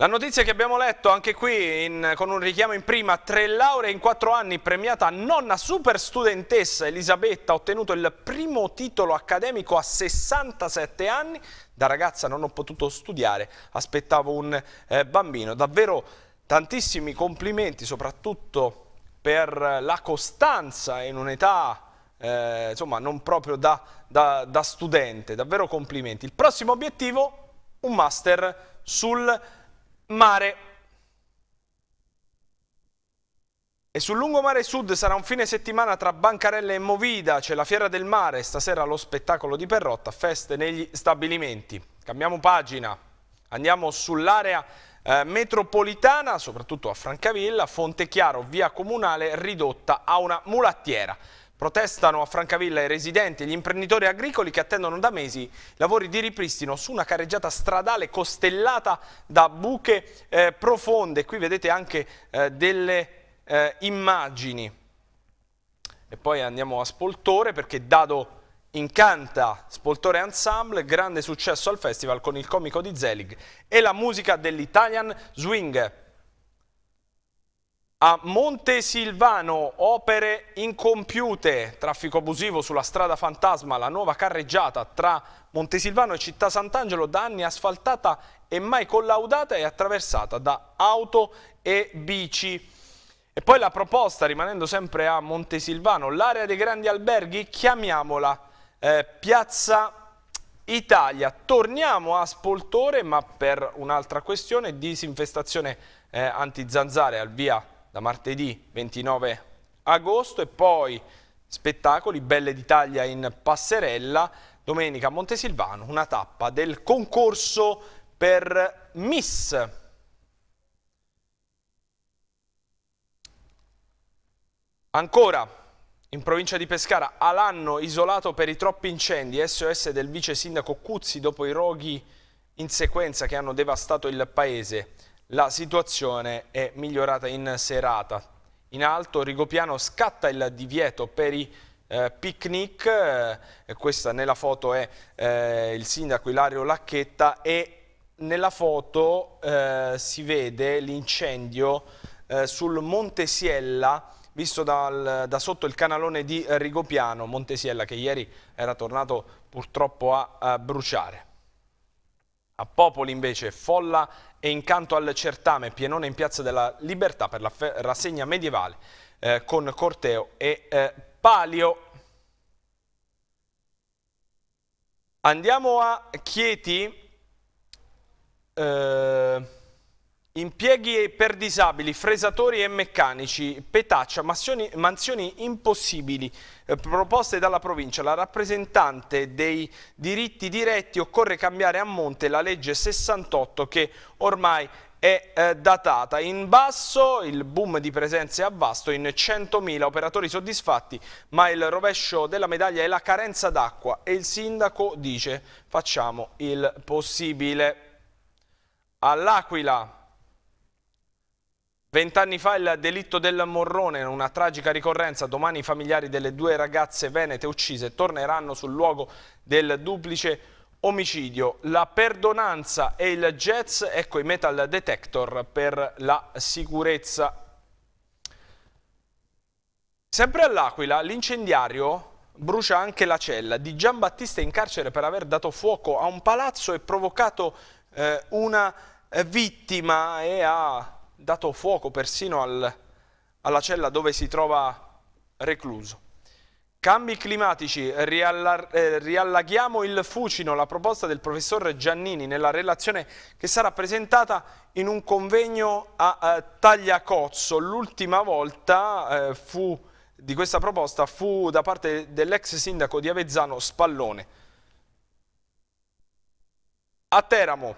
La notizia che abbiamo letto anche qui in, con un richiamo in prima, tre lauree in quattro anni, premiata nonna super studentessa Elisabetta, ha ottenuto il primo titolo accademico a 67 anni, da ragazza non ho potuto studiare, aspettavo un eh, bambino, davvero tantissimi complimenti soprattutto per la costanza in un'età eh, insomma non proprio da, da, da studente, davvero complimenti. Il prossimo obiettivo, un master sul mare. E sul lungomare sud sarà un fine settimana tra Bancarelle e Movida, c'è la Fiera del Mare, stasera lo spettacolo di Perrotta, feste negli stabilimenti. Cambiamo pagina, andiamo sull'area eh, metropolitana, soprattutto a Francavilla, Fontechiaro, via comunale ridotta a una mulattiera. Protestano a Francavilla i residenti e gli imprenditori agricoli che attendono da mesi lavori di ripristino su una carreggiata stradale costellata da buche eh, profonde. Qui vedete anche eh, delle eh, immagini. E poi andiamo a Spoltore perché Dado incanta Spoltore Ensemble, grande successo al festival con il comico di Zelig e la musica dell'Italian Swing. A Montesilvano, opere incompiute, traffico abusivo sulla strada fantasma, la nuova carreggiata tra Montesilvano e Città Sant'Angelo, da anni asfaltata e mai collaudata e attraversata da auto e bici. E poi la proposta, rimanendo sempre a Montesilvano, l'area dei grandi alberghi, chiamiamola eh, Piazza Italia. Torniamo a Spoltore, ma per un'altra questione, disinfestazione eh, anti-zanzare al via da martedì 29 agosto e poi spettacoli Belle d'Italia in passerella, domenica a Montesilvano, una tappa del concorso per Miss. Ancora, in provincia di Pescara, all'anno isolato per i troppi incendi, SOS del vice sindaco Cuzzi dopo i roghi in sequenza che hanno devastato il paese la situazione è migliorata in serata. In alto Rigopiano scatta il divieto per i eh, picnic, eh, questa nella foto è eh, il sindaco Ilario Lacchetta e nella foto eh, si vede l'incendio eh, sul Monte Siella visto dal, da sotto il canalone di Rigopiano, Monte Siella che ieri era tornato purtroppo a, a bruciare. A Popoli invece folla e incanto al certame pienone in Piazza della Libertà per la rassegna medievale eh, con corteo e eh, palio. Andiamo a Chieti. Eh, Impieghi per disabili, fresatori e meccanici, petaccia, mansioni, mansioni impossibili eh, proposte dalla provincia. La rappresentante dei diritti diretti occorre cambiare a monte la legge 68 che ormai è eh, datata. In basso il boom di presenze a vasto, in 100.000 operatori soddisfatti, ma il rovescio della medaglia è la carenza d'acqua e il sindaco dice facciamo il possibile. All'Aquila Vent'anni fa il delitto del Morrone, una tragica ricorrenza, domani i familiari delle due ragazze venete uccise torneranno sul luogo del duplice omicidio. La perdonanza e il jazz, ecco i metal detector per la sicurezza. Sempre all'Aquila l'incendiario brucia anche la cella di Gian Battista in carcere per aver dato fuoco a un palazzo e provocato eh, una eh, vittima e ha dato fuoco persino al, alla cella dove si trova recluso. Cambi climatici, riallar, eh, riallaghiamo il Fucino, la proposta del professor Giannini nella relazione che sarà presentata in un convegno a, a Tagliacozzo. L'ultima volta eh, fu, di questa proposta fu da parte dell'ex sindaco di Avezzano Spallone. A Teramo,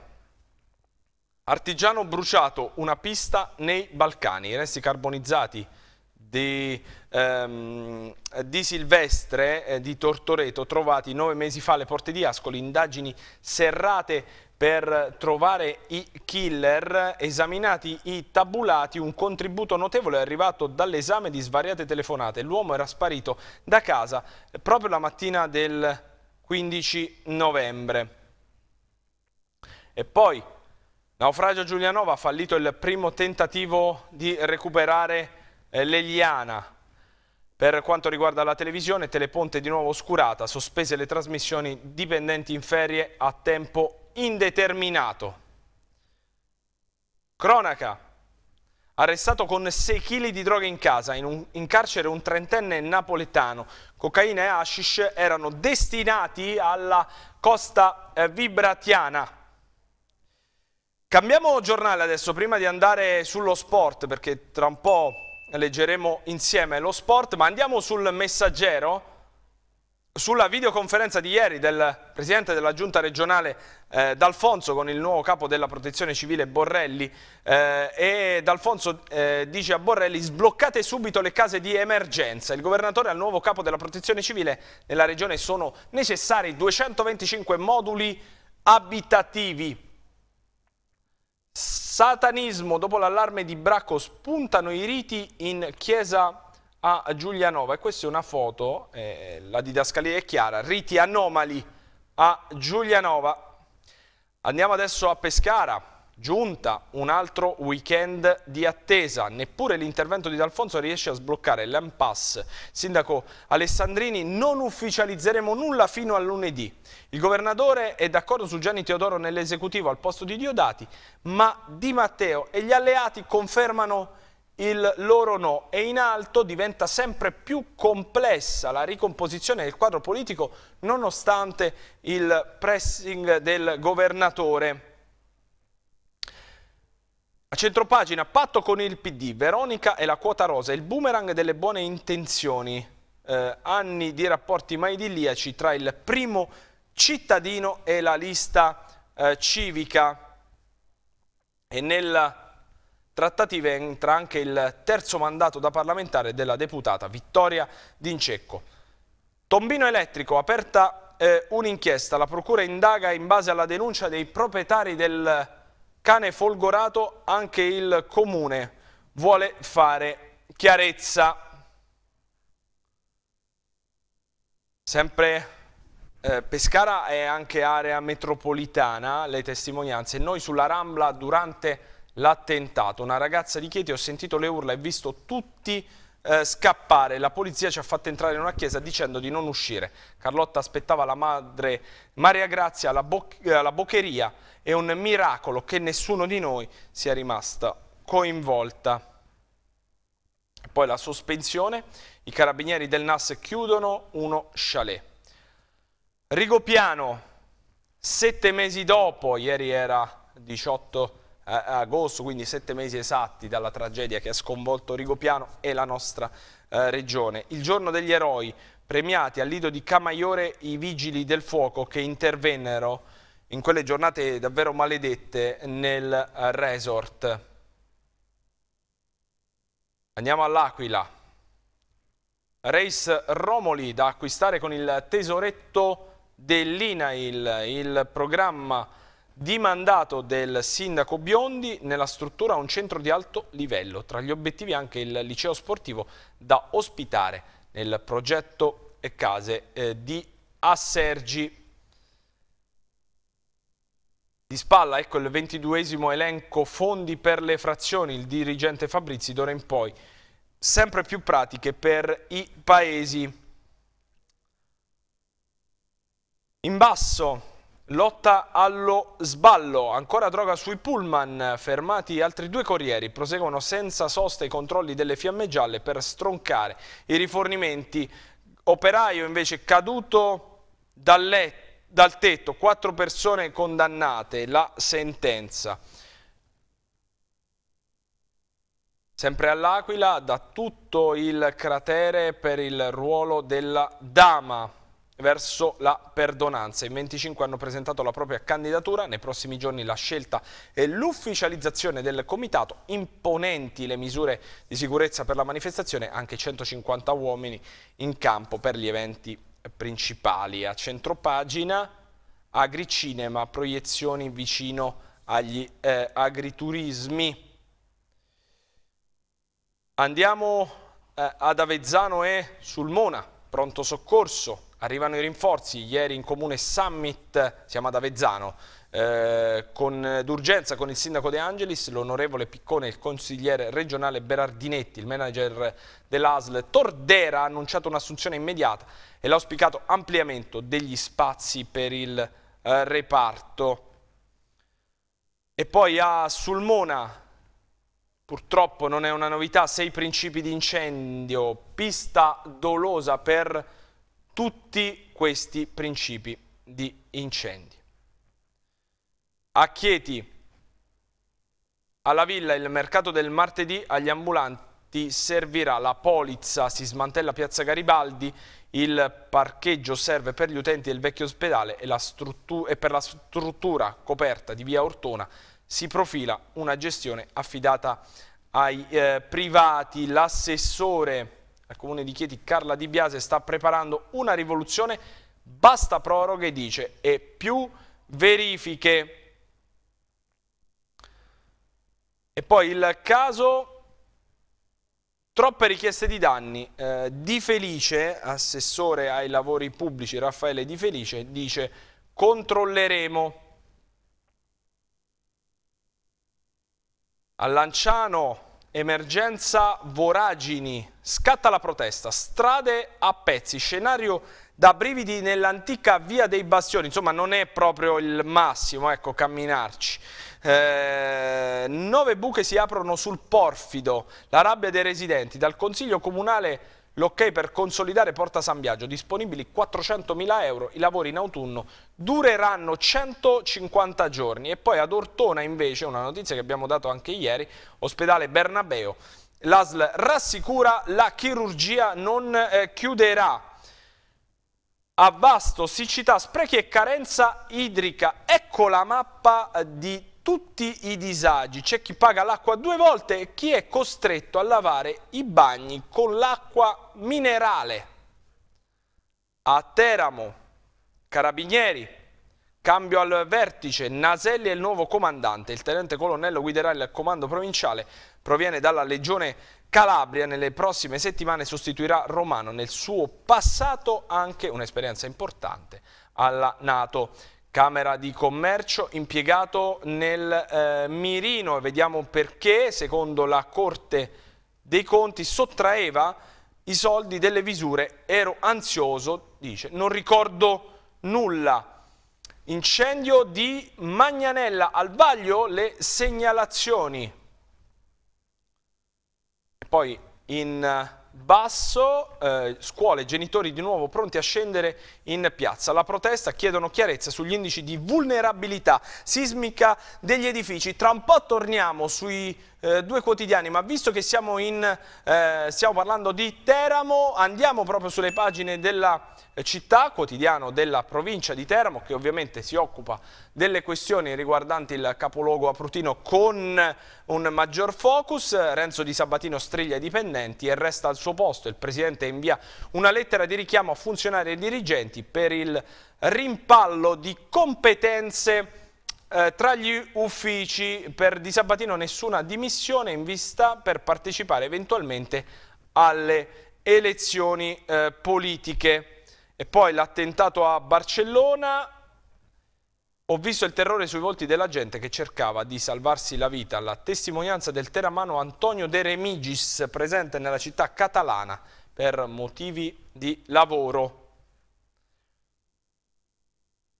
Artigiano bruciato, una pista nei Balcani, i resti carbonizzati di, ehm, di Silvestre, eh, di Tortoreto, trovati nove mesi fa alle porte di Ascoli, indagini serrate per trovare i killer, esaminati i tabulati, un contributo notevole è arrivato dall'esame di svariate telefonate. L'uomo era sparito da casa proprio la mattina del 15 novembre. E poi Naufragio Giulianova fallito il primo tentativo di recuperare eh, l'Eliana. Per quanto riguarda la televisione, Teleponte di nuovo oscurata, sospese le trasmissioni dipendenti in ferie a tempo indeterminato. Cronaca. Arrestato con 6 kg di droga in casa, in, un, in carcere un trentenne napoletano. Cocaina e hashish erano destinati alla costa eh, vibratiana. Cambiamo giornale adesso, prima di andare sullo sport, perché tra un po' leggeremo insieme lo sport, ma andiamo sul messaggero. sulla videoconferenza di ieri del Presidente della Giunta regionale eh, D'Alfonso con il nuovo capo della protezione civile Borrelli eh, e D'Alfonso eh, dice a Borrelli sbloccate subito le case di emergenza. Il governatore al nuovo capo della protezione civile nella regione sono necessari 225 moduli abitativi. Satanismo, dopo l'allarme di Bracco, spuntano i riti in chiesa a Giulianova e questa è una foto, eh, la didascalia è chiara, riti anomali a Giulianova. Andiamo adesso a Pescara, giunta un altro weekend di attesa, neppure l'intervento di D'Alfonso riesce a sbloccare l'impasse. Sindaco Alessandrini, non ufficializzeremo nulla fino a lunedì. Il governatore è d'accordo su Gianni Teodoro nell'esecutivo al posto di Diodati, ma Di Matteo e gli alleati confermano il loro no e in alto diventa sempre più complessa la ricomposizione del quadro politico nonostante il pressing del governatore. A centropagina, patto con il PD, Veronica e la quota rosa, il boomerang delle buone intenzioni, eh, anni di rapporti mai idilliaci tra il primo cittadino e la lista eh, civica. E nella trattative entra anche il terzo mandato da parlamentare della deputata Vittoria D'Incecco. Tombino elettrico, aperta eh, un'inchiesta, la procura indaga in base alla denuncia dei proprietari del cane folgorato, anche il comune vuole fare chiarezza. Sempre eh, Pescara è anche area metropolitana, le testimonianze, noi sulla Rambla durante l'attentato. Una ragazza di Chieti, ho sentito le urla e visto tutti eh, scappare. La polizia ci ha fatto entrare in una chiesa dicendo di non uscire. Carlotta aspettava la madre Maria Grazia alla, bo alla boccheria. È un miracolo che nessuno di noi sia rimasta coinvolta. Poi la sospensione, i carabinieri del NAS chiudono uno chalet. Rigopiano, sette mesi dopo, ieri era 18 agosto, quindi sette mesi esatti dalla tragedia che ha sconvolto Rigopiano e la nostra eh, regione. Il giorno degli eroi, premiati al lido di Camaiore i vigili del fuoco che intervennero in quelle giornate davvero maledette nel eh, resort. Andiamo all'Aquila. Race Romoli da acquistare con il tesoretto dell'INAIL, il programma di mandato del sindaco Biondi nella struttura un centro di alto livello, tra gli obiettivi anche il liceo sportivo da ospitare nel progetto case eh, di Assergi. Di spalla ecco il ventiduesimo elenco fondi per le frazioni, il dirigente Fabrizi d'ora in poi sempre più pratiche per i paesi. In basso Lotta allo sballo, ancora droga sui pullman, fermati altri due corrieri, proseguono senza sosta i controlli delle fiamme gialle per stroncare i rifornimenti. Operaio invece caduto dal, letto, dal tetto, quattro persone condannate, la sentenza. Sempre all'Aquila, da tutto il cratere per il ruolo della dama verso la perdonanza. In 25 hanno presentato la propria candidatura, nei prossimi giorni la scelta e l'ufficializzazione del comitato, imponenti le misure di sicurezza per la manifestazione, anche 150 uomini in campo per gli eventi principali. A centropagina agricinema, proiezioni vicino agli eh, agriturismi. Andiamo eh, ad Avezzano e Sulmona, pronto soccorso, Arrivano i rinforzi, ieri in comune summit, siamo ad Avezzano, eh, d'urgenza con il sindaco De Angelis, l'onorevole Piccone, il consigliere regionale Berardinetti, il manager dell'ASL Tordera ha annunciato un'assunzione immediata e l'auspicato ampliamento degli spazi per il eh, reparto. E poi a Sulmona, purtroppo non è una novità, sei principi di incendio, pista dolosa per tutti questi principi di incendi. A Chieti, alla villa, il mercato del martedì, agli ambulanti ti servirà. La polizza si smantella Piazza Garibaldi, il parcheggio serve per gli utenti del vecchio ospedale e, e per la struttura coperta di via Ortona si profila una gestione affidata ai eh, privati. L'assessore al comune di Chieti, Carla Di Biase, sta preparando una rivoluzione, basta proroghe, dice, e più verifiche. E poi il caso Troppe richieste di danni. Eh, di Felice, assessore ai lavori pubblici Raffaele Di Felice, dice controlleremo. A Lanciano emergenza voragini, scatta la protesta, strade a pezzi, scenario da brividi nell'antica via dei Bastioni, insomma non è proprio il massimo, ecco, camminarci. Eh, nove buche si aprono sul porfido, la rabbia dei residenti, dal Consiglio Comunale l'ok per consolidare Porta San Biagio, disponibili 400.000 euro, i lavori in autunno dureranno 150 giorni e poi ad Ortona invece, una notizia che abbiamo dato anche ieri, ospedale Bernabeo, l'ASL rassicura la chirurgia non eh, chiuderà a vasto siccità, sprechi e carenza idrica. Ecco la mappa di tutti i disagi. C'è chi paga l'acqua due volte e chi è costretto a lavare i bagni con l'acqua minerale. A Teramo, Carabinieri, cambio al vertice, Naselli è il nuovo comandante. Il tenente colonnello guiderà il comando provinciale, proviene dalla Legione Calabria nelle prossime settimane sostituirà Romano, nel suo passato anche un'esperienza importante alla Nato. Camera di Commercio impiegato nel eh, mirino. E vediamo perché, secondo la Corte dei Conti, sottraeva i soldi delle visure. Ero ansioso, dice, non ricordo nulla. Incendio di Magnanella. Al vaglio, le segnalazioni. Poi in basso, eh, scuole, genitori di nuovo pronti a scendere in piazza. La protesta chiedono chiarezza sugli indici di vulnerabilità sismica degli edifici. Tra un po' torniamo sui eh, due quotidiani, ma visto che siamo, in, eh, stiamo parlando di Teramo, andiamo proprio sulle pagine della eh, città, quotidiano della provincia di Teramo, che ovviamente si occupa delle questioni riguardanti il capoluogo aprutino con un maggior focus. Renzo Di Sabatino striglia i dipendenti e resta al suo posto. Il Presidente invia una lettera di richiamo a funzionari e dirigenti per il rimpallo di competenze eh, tra gli uffici per Di Sabatino nessuna dimissione in vista per partecipare eventualmente alle elezioni eh, politiche. E poi l'attentato a Barcellona, ho visto il terrore sui volti della gente che cercava di salvarsi la vita. La testimonianza del teramano Antonio De Remigis, presente nella città catalana per motivi di lavoro.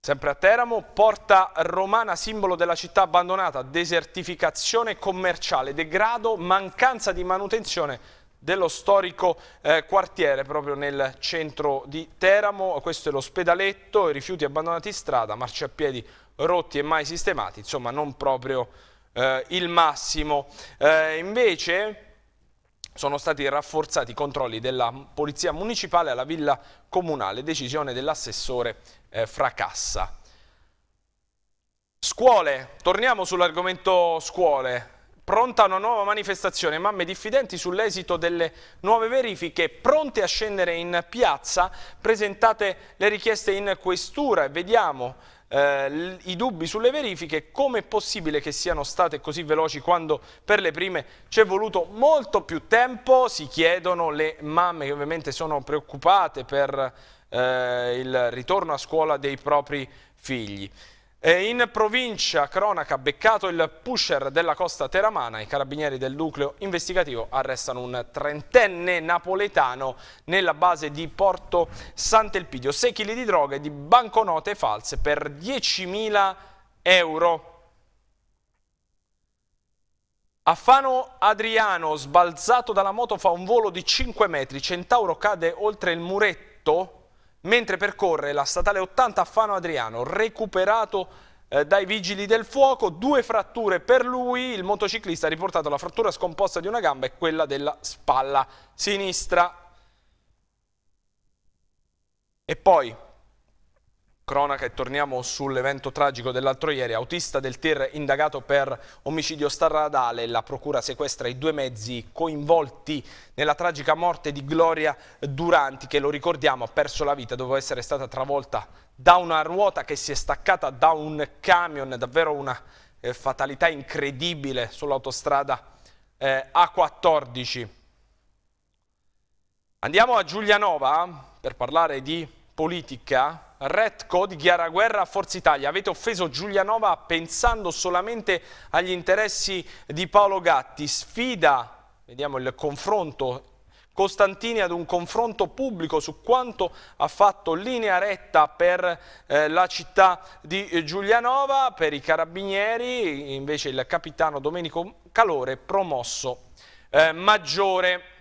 Sempre a Teramo, porta romana simbolo della città abbandonata, desertificazione commerciale, degrado, mancanza di manutenzione dello storico eh, quartiere proprio nel centro di Teramo. Questo è l'ospedaletto, i rifiuti abbandonati in strada, marciapiedi rotti e mai sistemati, insomma non proprio eh, il massimo. Eh, invece sono stati rafforzati i controlli della Polizia Municipale alla Villa Comunale, decisione dell'assessore eh, Fracassa. Scuole, torniamo sull'argomento scuole. Pronta una nuova manifestazione, mamme diffidenti sull'esito delle nuove verifiche, pronte a scendere in piazza, presentate le richieste in questura e vediamo eh, i dubbi sulle verifiche, come è possibile che siano state così veloci quando per le prime ci è voluto molto più tempo, si chiedono le mamme che ovviamente sono preoccupate per eh, il ritorno a scuola dei propri figli. In provincia cronaca beccato il pusher della costa teramana, i carabinieri del nucleo investigativo arrestano un trentenne napoletano nella base di Porto Sant'Elpidio. 6 kg di droga e di banconote false per 10.000 euro. A Fano Adriano, sbalzato dalla moto, fa un volo di 5 metri. Centauro cade oltre il muretto mentre percorre la statale 80 a Fano Adriano, recuperato eh, dai vigili del fuoco, due fratture per lui, il motociclista ha riportato la frattura scomposta di una gamba e quella della spalla sinistra. E poi Cronaca e torniamo sull'evento tragico dell'altro ieri, autista del tir indagato per omicidio stradale, la procura sequestra i due mezzi coinvolti nella tragica morte di Gloria Duranti che lo ricordiamo ha perso la vita dopo essere stata travolta da una ruota che si è staccata da un camion, davvero una eh, fatalità incredibile sull'autostrada eh, A14. Andiamo a Giulianova per parlare di politica Retco dichiara guerra a Forza Italia. Avete offeso Giulianova pensando solamente agli interessi di Paolo Gatti. Sfida, vediamo il confronto, Costantini ad un confronto pubblico su quanto ha fatto linea retta per eh, la città di Giulianova, per i carabinieri, invece il capitano Domenico Calore promosso eh, maggiore.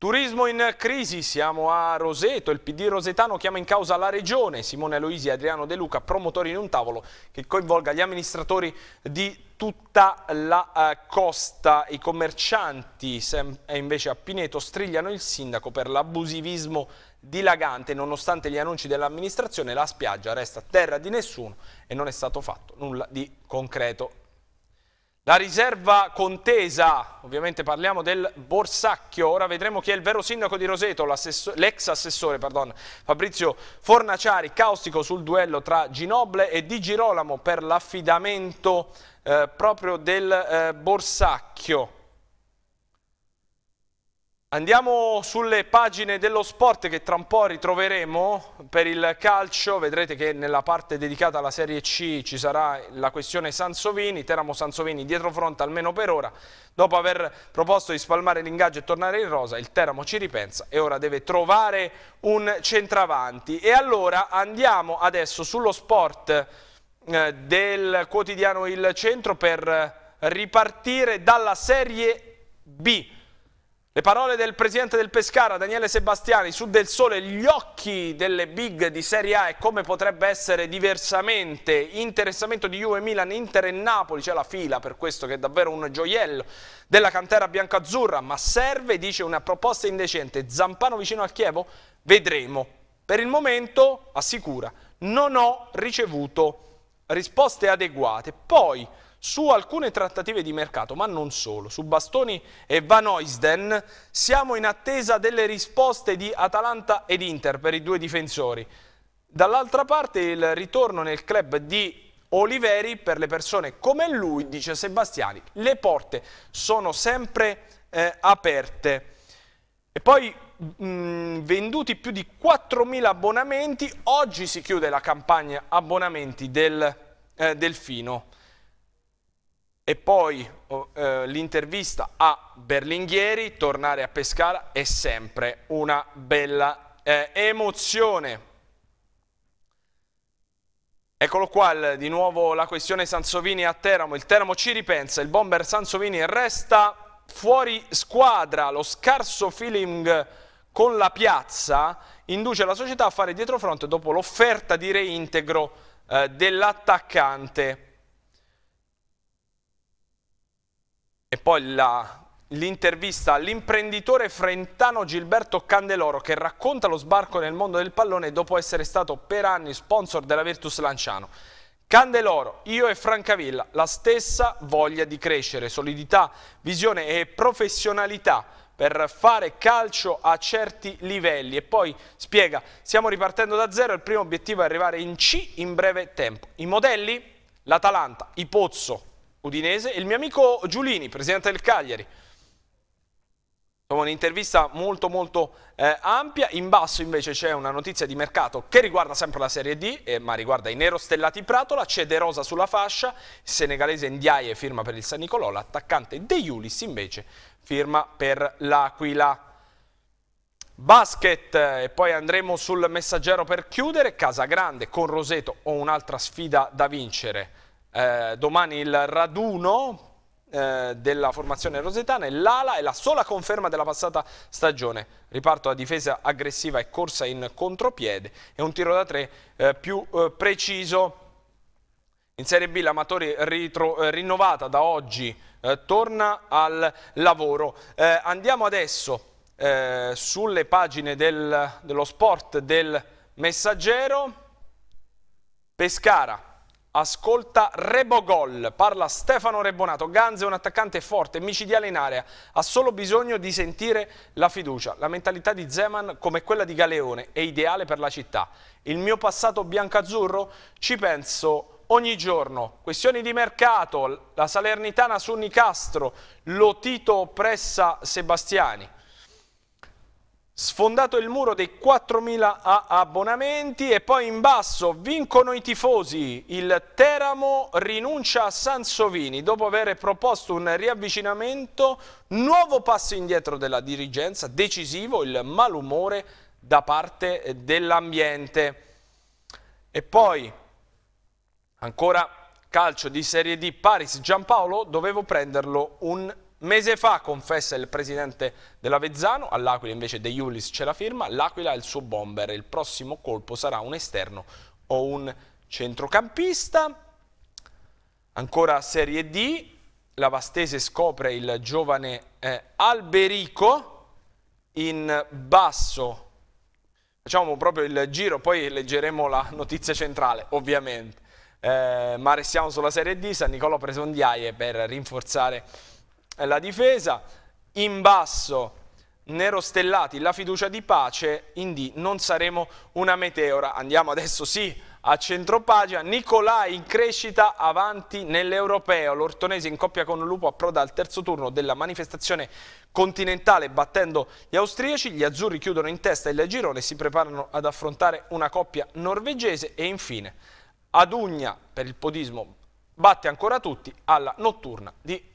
Turismo in crisi, siamo a Roseto, il PD rosetano chiama in causa la regione, Simone Aloisi e Adriano De Luca, promotori in un tavolo che coinvolga gli amministratori di tutta la uh, costa. I commercianti e invece a Pineto strigliano il sindaco per l'abusivismo dilagante, nonostante gli annunci dell'amministrazione la spiaggia resta terra di nessuno e non è stato fatto nulla di concreto. La riserva contesa, ovviamente parliamo del Borsacchio, ora vedremo chi è il vero sindaco di Roseto, l'ex assessore pardon, Fabrizio Fornaciari, caustico sul duello tra Ginoble e Di Girolamo per l'affidamento eh, proprio del eh, Borsacchio. Andiamo sulle pagine dello sport che tra un po' ritroveremo per il calcio, vedrete che nella parte dedicata alla Serie C ci sarà la questione Sansovini, Teramo Sansovini dietro fronte almeno per ora, dopo aver proposto di spalmare l'ingaggio e tornare in rosa, il Teramo ci ripensa e ora deve trovare un centravanti. E allora andiamo adesso sullo sport eh, del quotidiano Il Centro per ripartire dalla Serie B. Le parole del presidente del Pescara, Daniele Sebastiani, su Del Sole, gli occhi delle big di Serie A e come potrebbe essere diversamente, interessamento di Juve, Milan, Inter e Napoli, c'è la fila per questo che è davvero un gioiello della cantera biancazzurra, ma serve, dice, una proposta indecente, Zampano vicino al Chievo? Vedremo. Per il momento, assicura, non ho ricevuto risposte adeguate. Poi su alcune trattative di mercato, ma non solo, su Bastoni e Van Oysden siamo in attesa delle risposte di Atalanta ed Inter per i due difensori. Dall'altra parte il ritorno nel club di Oliveri per le persone come lui, dice Sebastiani, le porte sono sempre eh, aperte. E poi mh, mm, venduti più di 4.000 abbonamenti, oggi si chiude la campagna abbonamenti del eh, Delfino. E poi oh, eh, l'intervista a Berlinghieri, tornare a Pescara è sempre una bella eh, emozione. Eccolo qua, di nuovo la questione Sansovini a Teramo, il Teramo ci ripensa, il bomber Sansovini resta fuori squadra, lo scarso feeling con la piazza induce la società a fare dietrofront dopo l'offerta di reintegro eh, dell'attaccante. E poi l'intervista all'imprenditore frentano Gilberto Candeloro che racconta lo sbarco nel mondo del pallone dopo essere stato per anni sponsor della Virtus Lanciano. Candeloro, io e Francavilla, la stessa voglia di crescere, solidità, visione e professionalità per fare calcio a certi livelli e poi spiega, stiamo ripartendo da zero, il primo obiettivo è arrivare in C in breve tempo. I modelli? L'Atalanta, i Pozzo, Udinese, e il mio amico Giulini, presidente del Cagliari. Insomma, un'intervista molto molto eh, ampia, in basso invece c'è una notizia di mercato che riguarda sempre la Serie D, eh, ma riguarda i nero stellati Pratola, c'è De Rosa sulla fascia, il senegalese Ndiaye firma per il San Nicolò, l'attaccante De Iulis invece firma per l'Aquila. Basket e poi andremo sul messaggero per chiudere, Casa Grande con Roseto o un'altra sfida da vincere eh, domani il raduno eh, della formazione rosetana e l'ala è la sola conferma della passata stagione. Riparto a difesa aggressiva e corsa in contropiede e un tiro da tre eh, più eh, preciso. In Serie B l'Amatori eh, rinnovata da oggi torna al lavoro. Andiamo adesso sulle pagine del, dello sport del Messaggero. Pescara Ascolta Rebogol, parla Stefano Rebonato, Ganze è un attaccante forte, micidiale in area, ha solo bisogno di sentire la fiducia. La mentalità di Zeman, come quella di Galeone, è ideale per la città. Il mio passato biancazzurro? Ci penso ogni giorno. Questioni di mercato, la Salernitana su Nicastro, Lotito pressa Sebastiani. Sfondato il muro dei 4.000 abbonamenti e poi in basso vincono i tifosi. Il Teramo rinuncia a Sansovini dopo aver proposto un riavvicinamento, nuovo passo indietro della dirigenza, decisivo il malumore da parte dell'ambiente. E poi ancora calcio di Serie D Paris Giampaolo, dovevo prenderlo un Mese fa, confessa il presidente dell'Avezzano, all'Aquila invece De Iulis ce la firma, l'Aquila è il suo bomber, il prossimo colpo sarà un esterno o un centrocampista. Ancora Serie D, la Vastese scopre il giovane eh, Alberico in basso. Facciamo proprio il giro, poi leggeremo la notizia centrale, ovviamente. Eh, ma restiamo sulla Serie D, San Nicolò Presondiaie per rinforzare la difesa, in basso Nero Stellati, la fiducia di pace, in D non saremo una meteora. Andiamo adesso sì a centropagina, Nicolai in crescita avanti nell'Europeo, l'Ortonese in coppia con Lupo approda al terzo turno della manifestazione continentale battendo gli austriaci, gli azzurri chiudono in testa il girone e si preparano ad affrontare una coppia norvegese. E infine Adugna per il podismo batte ancora tutti alla notturna di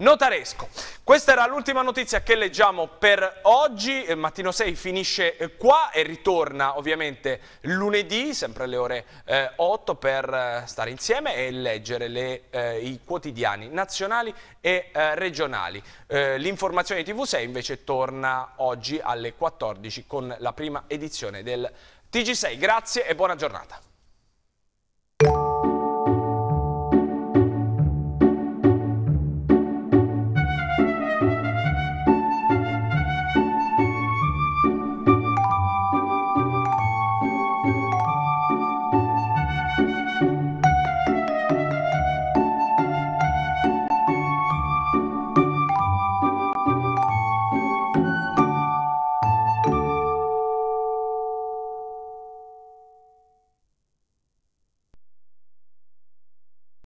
Notaresco. Questa era l'ultima notizia che leggiamo per oggi. Il mattino 6 finisce eh, qua e ritorna ovviamente lunedì, sempre alle ore eh, 8, per eh, stare insieme e leggere le, eh, i quotidiani nazionali e eh, regionali. Eh, l'informazione TV6 invece torna oggi alle 14 con la prima edizione del TG6. Grazie e buona giornata.